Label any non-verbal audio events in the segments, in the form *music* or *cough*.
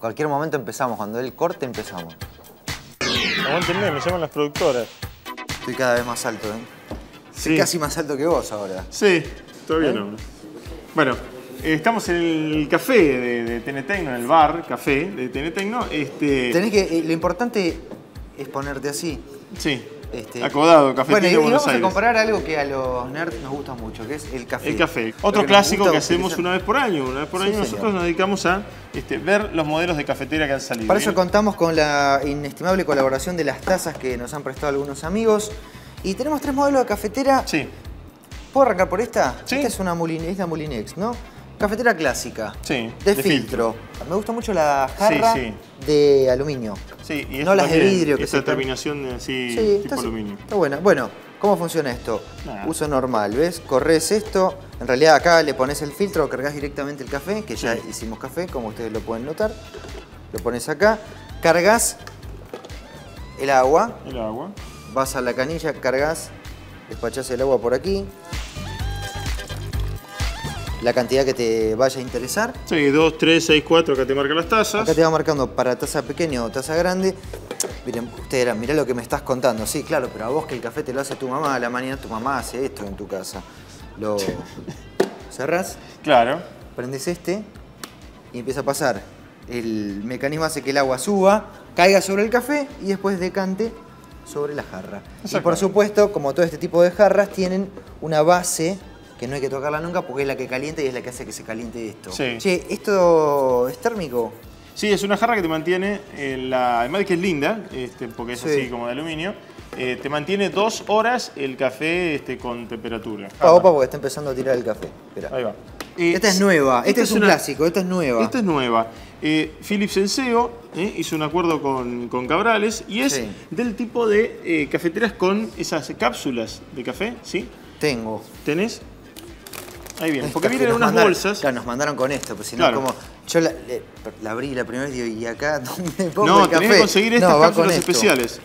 cualquier momento empezamos, cuando él corte empezamos. Aguántenme, me llaman las productoras. Estoy cada vez más alto, ¿eh? Sí. Estoy casi más alto que vos ahora. Sí, todavía ¿Eh? no. Bueno, eh, estamos en el café de, de Tenetecno, en el bar, café de Tenetecno. Este, Tenés que, eh, lo importante es ponerte así. Sí, Este, acodado, cafetero Bueno, y, Buenos vamos a comparar algo que a los nerds nos gusta mucho, que es el café. El café. Otro que clásico que hacemos una vez por año. Una vez por Sí, año señor. nosotros nos dedicamos a este, ver los modelos de cafetera que han salido. Para eso contamos con la inestimable colaboración de las tazas que nos han prestado algunos amigos. Y tenemos tres modelos de cafetera. Sí, ¿Puedo arrancar por esta? Sí. Esta es una Mulin- es la Mulinex, ¿no? Cafetera clásica. Sí, De, de filtro. Me gusta mucho la jarra Sí, de aluminio. sí. Y No las de vidrio que Esa terminación de así, Sí, tipo está, aluminio. está buena. Bueno, ¿cómo funciona esto? Uso normal, ¿ves? Corres esto. En realidad acá le pones el filtro, cargas directamente el café, que ya hicimos café, como ustedes lo pueden notar. Lo pones acá. Cargas el agua. El agua. Vas a la canilla, cargas, despachás el agua por aquí. La cantidad que te vaya a interesar. Sí, 2, 3, 6, 4, acá te marcan las tazas. Acá te va marcando para taza pequeña o taza grande. Miren, ustedes dirán, mirá lo que me estás contando. Sí, claro, pero a vos que el café te lo hace tu mamá a la mañana, tu mamá hace esto en tu casa. Lo cerrás, Claro. prendes este y empieza a pasar. El mecanismo hace que el agua suba, caiga sobre el café y después decante sobre la jarra. Y por supuesto, como todo este tipo de jarras, tienen una base que no hay que tocarla nunca porque es la que calienta y es la que hace que se caliente esto. Sí. Che, ¿esto es térmico? Sí, es una jarra que te mantiene, en la, además de que es linda, este, porque es Sí. así como de aluminio, eh, te mantiene dos horas el café este, con temperatura. Opa, opa, porque está empezando a tirar el café. Espera. Ahí va. Eh, Esta es nueva, esta este es, un una- clásico, esta es nueva. Esta es nueva. Eh, Philips Senseo eh, hizo un acuerdo con, con Cabrales y es Sí. del tipo de eh, cafeteras con esas cápsulas de café, ¿sí? Tengo. ¿Tenés? Ahí viene, porque vienen unas mandaron- bolsas. Claro, nos mandaron con esto, pues si no, Claro. como. Yo la, la abrí la primera vez y digo, ¿y acá *laughs* dónde pongo No, el café? tenés que conseguir estas No, cápsulas especiales.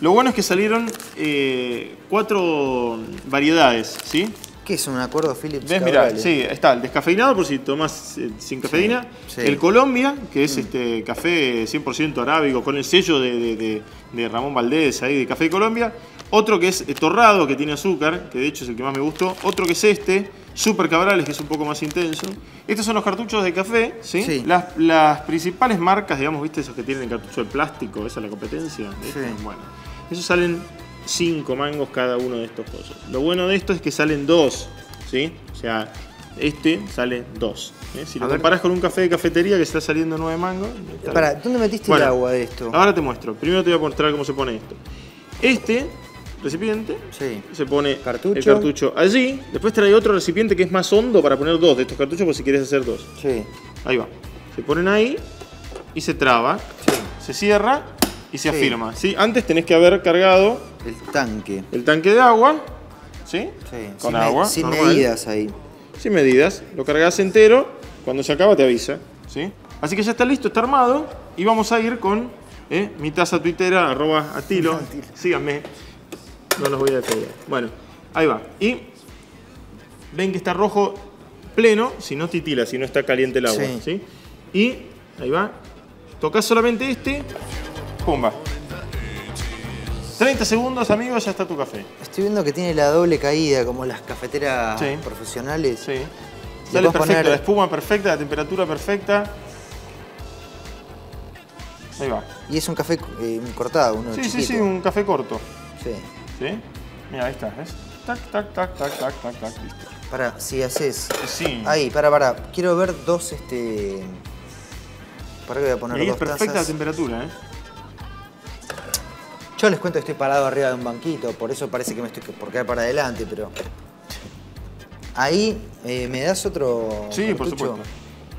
Lo bueno es que salieron eh, cuatro variedades, ¿sí? ¿Qué es un acuerdo Philips? ¿Ves? Mirá, sí, está el descafeinado por si tomás eh, sin cafeína. sí. El Colombia, que es este café 100% arábigo con el sello de, de- de- de Ramón Valdés ahí de Café Colombia. Otro que es eh, torrado, que tiene azúcar, que de hecho es el que más me gustó. Otro que es este, Super Cabrales, que es un poco más intenso. Estos son los cartuchos de café, ¿sí? Sí. Las, las principales marcas, digamos, ¿viste? Esos que tienen el cartucho de plástico, esa es la competencia. Sí. Bueno, esos salen 5 mangos cada uno de estos cosas. Lo bueno de esto es que salen dos, ¿sí? O sea, este sale dos. ¿eh? Si lo ver. comparás con un café de cafetería que está saliendo 9 mangos. bien. ¿dónde metiste Bueno, el agua de esto? Ahora te muestro. Primero te voy a mostrar cómo se pone esto. Este recipiente Sí. se pone Cartucho. el cartucho allí. Después trae otro recipiente que es más hondo para poner dos de estos cartuchos por si quieres hacer dos. Sí. Ahí va. Se ponen ahí y se traba. Sí. Se cierra y se Sí. afirma. ¿sí? Antes tenés que haber cargado El tanque. el tanque de agua. ¿Sí? Sí. Con sin me- agua. sin normal. medidas ahí. Sin medidas. Lo cargas entero. Cuando se acaba te avisa. ¿sí? Así que ya está listo, está armado. Y vamos a ir con eh, mi taza arroba atilo. *laughs* Síganme. No los voy a despedir. Bueno, ahí va. Y ven que está rojo pleno, si no titila, si no está caliente el agua. Sí. ¿sí? Y ahí va. Tocas solamente este. Pumba. 30 segundos, amigos, ya está tu café. Estoy viendo que tiene la doble caída, como las cafeteras Sí. profesionales. Sí. Le Sale perfecto, poner- la espuma perfecta, la temperatura perfecta. Ahí va. Y es un café eh, cortado, uno Sí, chiquito. sí, sí, un café corto. Sí. ¿Sí? Mira, ahí está, ¿ves? Tac, tac, tac, tac, tac, tac, tac, listo. Para, si haces. Sí. Ahí, para, para. Quiero ver dos, este. Para que voy a poner ahí es dos perfecta la temperatura, ¿eh? Yo les cuento que estoy parado arriba de un banquito, por eso parece que me estoy por caer para adelante, pero. Ahí, eh, ¿me das otro. Sí, por supuesto.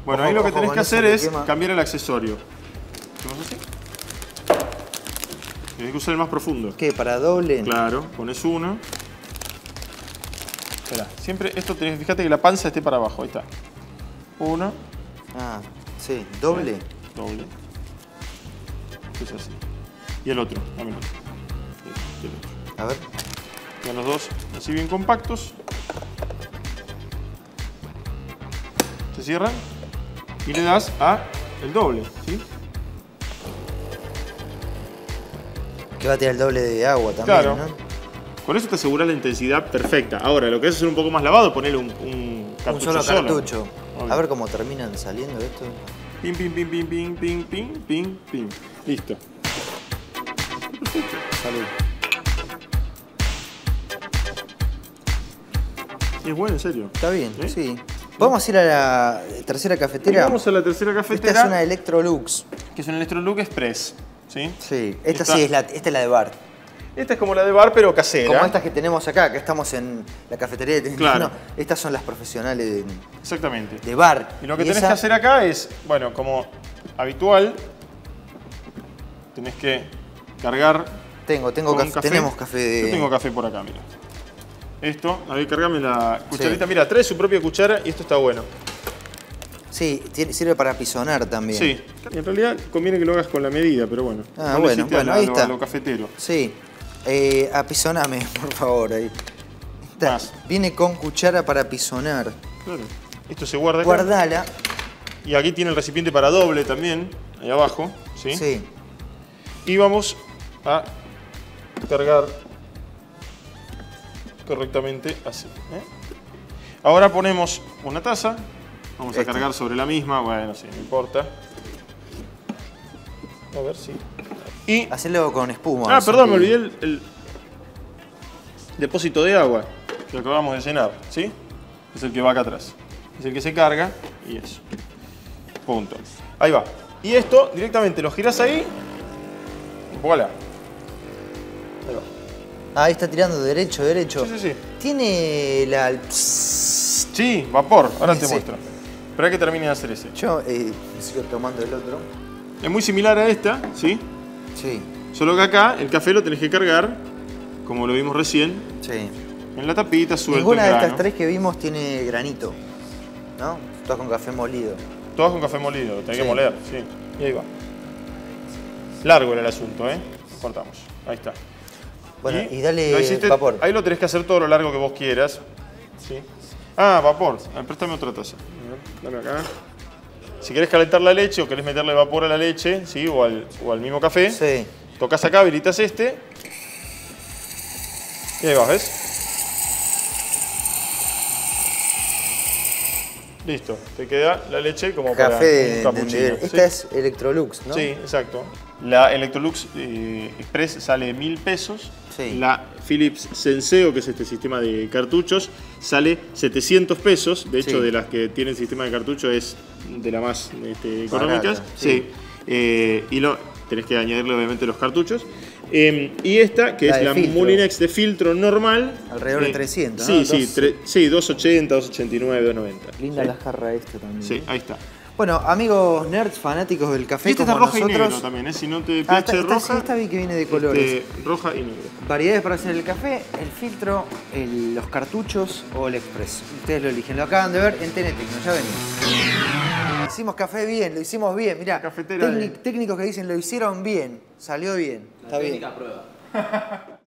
Bueno, Ojo, ahí lo que ojo tenés que hacer es quema. cambiar el accesorio. ¿Hacemos así? Tienes que usar el más profundo. ¿Qué? ¿Para doble? Claro, pones uno. Espera, siempre esto tenés, fíjate que la panza esté para abajo, ahí está. Uno, Ah, sí, doble. doble. Esto es así. Y el otro, dámelo. Y el otro. A ver. Ya los dos así bien compactos. Se cierran. Y le das a el doble, ¿sí? Que va a tirar el doble de agua también, Claro. ¿no? Con eso te aseguras la intensidad perfecta. Ahora, lo que es hacer un poco más lavado, ponerle un, un Un cartucho solo cartucho. Obvio. A ver cómo terminan saliendo esto. Pim, pim, pim, pim, pim, pim, pim, pim, pim. Listo. Perfecto. Salud. Es bueno, en serio. Está bien, ¿Sí? sí. Vamos a ir a la tercera Y cafetera. vamos a la tercera Esta cafetera, es una Electrolux. que es un Electrolux Express. ¿Sí? Sí, esta sí es la, esta es la de bar. Esta es como la de bar, pero casera. Como estas que tenemos acá, que estamos en la cafetería de *laughs* Claro. No, estas son las profesionales de, Exactamente. de bar. Y lo que tenés esa- que hacer acá es, bueno, como habitual, tenés que cargar Tengo, tengo con café, tenemos café de. Yo tengo café por acá, mira. Esto, a ver, cargame la cucharita. Mira, trae su propia cuchara y esto está bueno. Sí, tiene- sirve para pisonar también. Sí. En realidad conviene que lo hagas con la medida, pero bueno. Ah, no lo bueno, a bueno, ahí a lo- está. a lo cafetero. Sí. Eh, apisoname, *laughs* por favor, ahí. Está. Más. Viene con cuchara para apisonar. Claro. Esto se guarda acá. Guardala. Y aquí tiene el recipiente para doble también, ahí abajo. ¿sí? Sí. Y vamos a cargar correctamente así. ¿eh? Ahora ponemos una taza. Vamos a Esta. cargar sobre la misma. Bueno, sí, no importa. A ver si. Y. Hacerlo con espuma. Ah, perdón, me olvidé el, el depósito de agua que acabamos de llenar. ¿Sí? Es el que va acá atrás. Es el que se carga y eso. Punto. Ahí va. Y esto directamente lo girás ahí. Voilà. Ahí va. Ah, ahí está tirando derecho, derecho. Sí, sí, sí. Tiene la. Sí, vapor. Ahora te Sí. muestro. Espera que termine de hacer ese. Yo eh, sigo tomando el otro. Es muy similar a esta, ¿sí? Sí, Solo que acá el café lo tenés que cargar, como lo vimos recién, sí. en la tapita, suelto Ninguna el de estas tres que vimos tiene granito. ¿No? Todas con café molido. Todas con café molido, lo tenés que moler, sí. Y ahí va. Largo era el asunto, ¿eh? Cortamos. Ahí está. Bueno, y, dale hiciste- vapor. Ahí lo tenés que hacer todo lo largo que vos quieras. ¿sí? Ah, vapor. A ver, préstame otra taza. Dame acá. Si querés calentar la leche o querés meterle vapor a la leche, ¿sí? O al, o al mismo café, Sí. tocas acá, habilitas este. Y ahí vas, ¿ves? Listo, te queda la leche como para Café de un. ¿sí? Esta es Electrolux, ¿no? Sí, exacto. La Electrolux eh, Express sale mil pesos. Sí. La Philips Senseo, que es este sistema de cartuchos, sale 700 pesos. De hecho, Sí. de las que tienen sistema de cartucho es de las más este, económicas. Barata, sí. sí. Eh, y lo, tenés que añadirle obviamente los cartuchos. Eh, y esta, que La es la filtro. Mulinex de filtro normal. Alrededor de eh, 300, Sí, ¿no? sí, tre- sí, 280, 289, 290. Linda sí. la jarra esta también. Sí, ahí está. Bueno, amigos nerds fanáticos del café Y esta está como roja y negro también, ¿eh? Si no te Ah, esta- roja. sí, esta vi que viene de colores. este, roja y negro. Variedades para hacer el café, el filtro, el- los cartuchos o el express. Ustedes lo eligen, lo acaban de ver en Tenetecno, ya venimos. Hicimos café bien, lo hicimos bien, mirá. Cafetera técnicos que dicen lo hicieron bien, salió bien. Está bien. prueba. *laughs*